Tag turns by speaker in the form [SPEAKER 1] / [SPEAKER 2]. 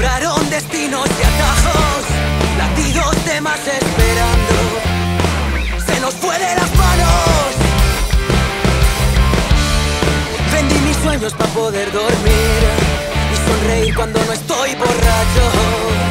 [SPEAKER 1] sobraron destinos y atajos, latidos de más esperando. Se nos fue de las manos. Vendí mis sueños para poder dormir y sonreír cuando no estoy borracho.